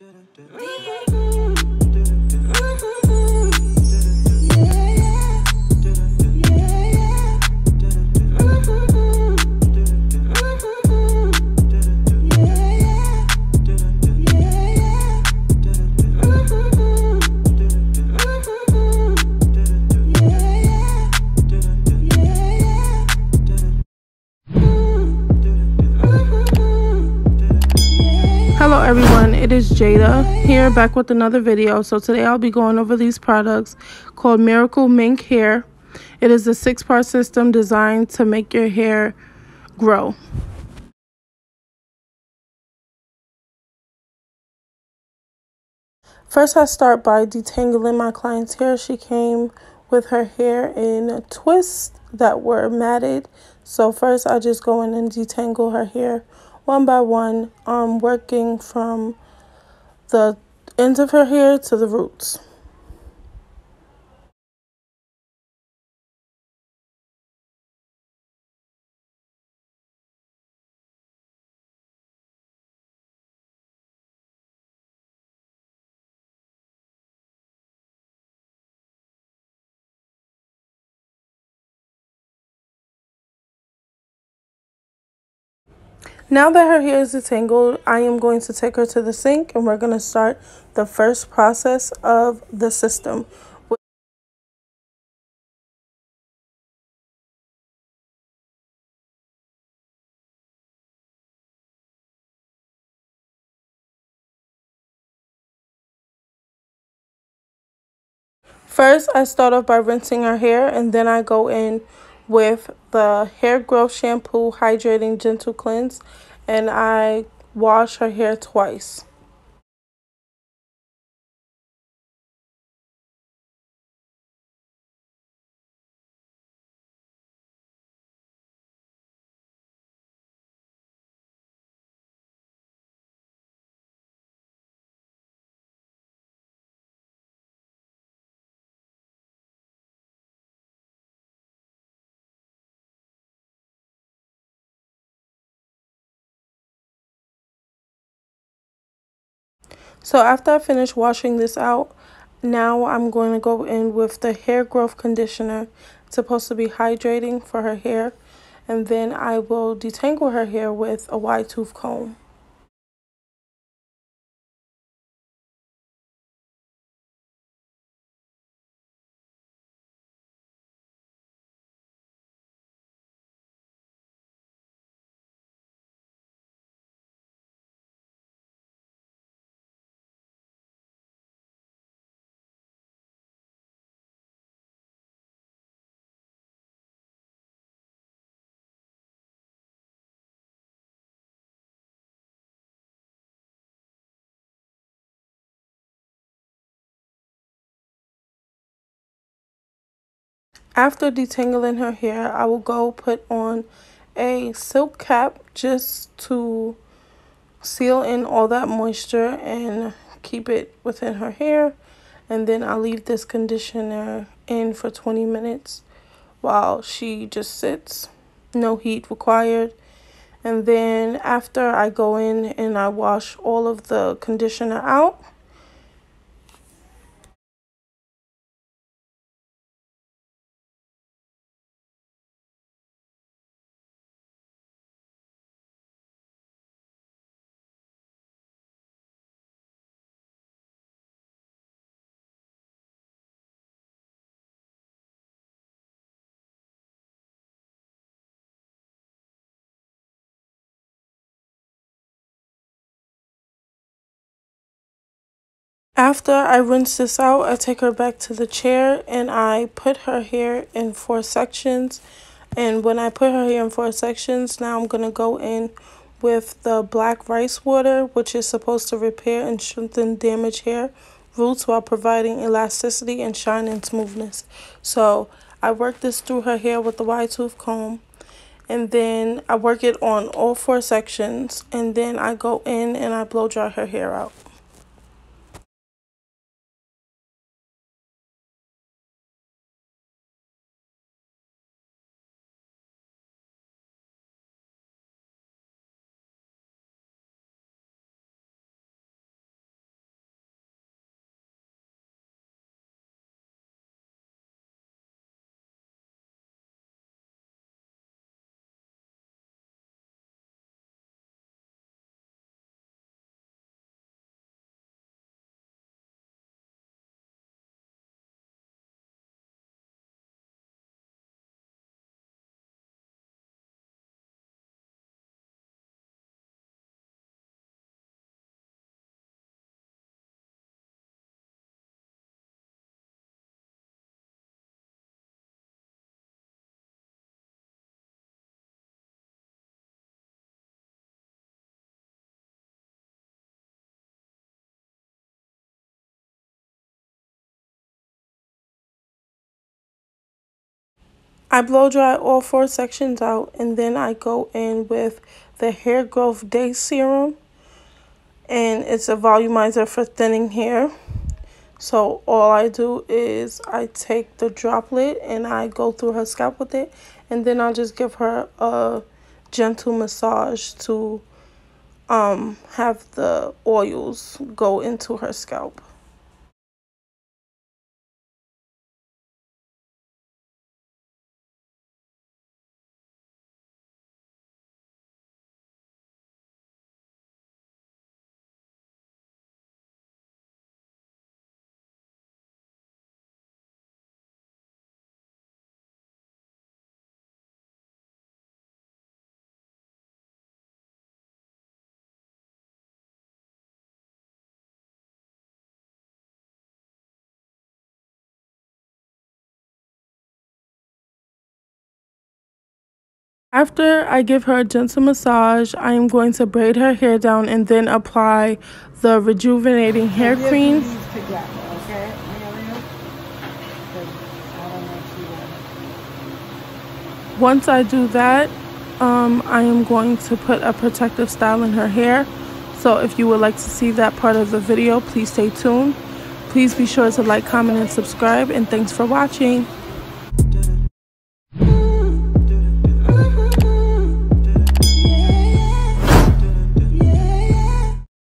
Da-da-da. Hello everyone, it is Jada here back with another video. So today I'll be going over these products called Miracle Mink Hair. It is a six-part system designed to make your hair grow. First I start by detangling my client's hair. She came with her hair in twists that were matted. So first I just go in and detangle her hair one by one, um, working from the ends of her hair to the roots. Now that her hair is detangled, I am going to take her to the sink and we're going to start the first process of the system. First, I start off by rinsing her hair and then I go in with the hair growth shampoo hydrating gentle cleanse and I wash her hair twice. So after I finish washing this out, now I'm going to go in with the hair growth conditioner. It's supposed to be hydrating for her hair. And then I will detangle her hair with a wide tooth comb. After detangling her hair, I will go put on a silk cap just to seal in all that moisture and keep it within her hair. And then I'll leave this conditioner in for 20 minutes while she just sits. No heat required. And then after I go in and I wash all of the conditioner out. After I rinse this out, I take her back to the chair and I put her hair in four sections. And when I put her hair in four sections, now I'm going to go in with the black rice water, which is supposed to repair and strengthen damaged hair roots while providing elasticity and shine and smoothness. So I work this through her hair with the wide tooth comb. And then I work it on all four sections. And then I go in and I blow dry her hair out. I blow dry all four sections out and then I go in with the Hair Growth Day Serum. And it's a volumizer for thinning hair. So all I do is I take the droplet and I go through her scalp with it. And then I'll just give her a gentle massage to um, have the oils go into her scalp. After I give her a gentle massage, I am going to braid her hair down and then apply the rejuvenating hair cream. Once I do that, um, I am going to put a protective style in her hair. So if you would like to see that part of the video, please stay tuned. Please be sure to like, comment, and subscribe. And thanks for watching.